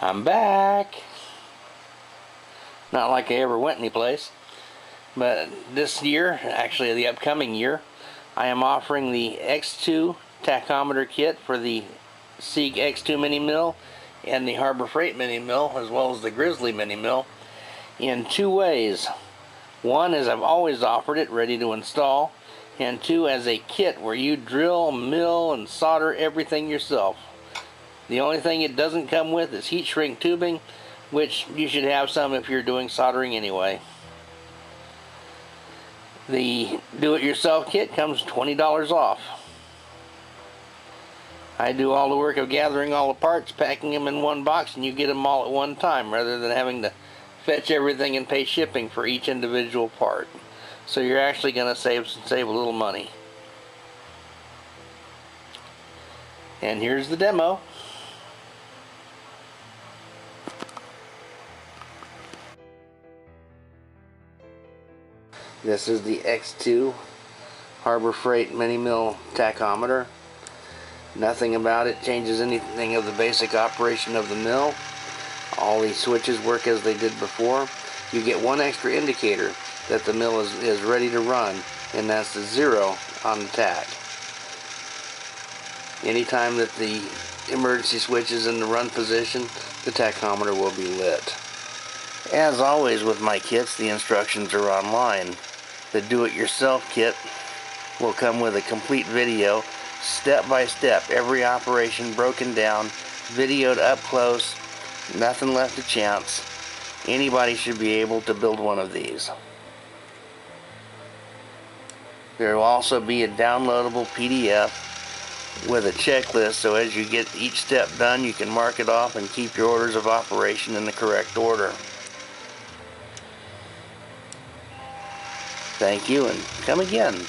I'm back. Not like I ever went anyplace. But this year, actually the upcoming year, I am offering the X2 tachometer kit for the Sieg X2 mini mill and the Harbor Freight mini mill as well as the Grizzly mini mill in two ways. One is I've always offered it ready to install and two as a kit where you drill, mill, and solder everything yourself. The only thing it doesn't come with is heat shrink tubing, which you should have some if you're doing soldering anyway. The do-it-yourself kit comes $20 off. I do all the work of gathering all the parts, packing them in one box, and you get them all at one time rather than having to fetch everything and pay shipping for each individual part. So you're actually going to save save a little money. And here's the demo. This is the X2 Harbor Freight Mini Mill tachometer. Nothing about it changes anything of the basic operation of the mill. All these switches work as they did before. You get one extra indicator that the mill is, is ready to run, and that's the zero on the tach. Anytime that the emergency switch is in the run position, the tachometer will be lit. As always with my kits, the instructions are online. The do-it-yourself kit will come with a complete video, step by step, every operation broken down, videoed up close, nothing left to chance. Anybody should be able to build one of these. There will also be a downloadable PDF with a checklist so as you get each step done you can mark it off and keep your orders of operation in the correct order. Thank you and come again.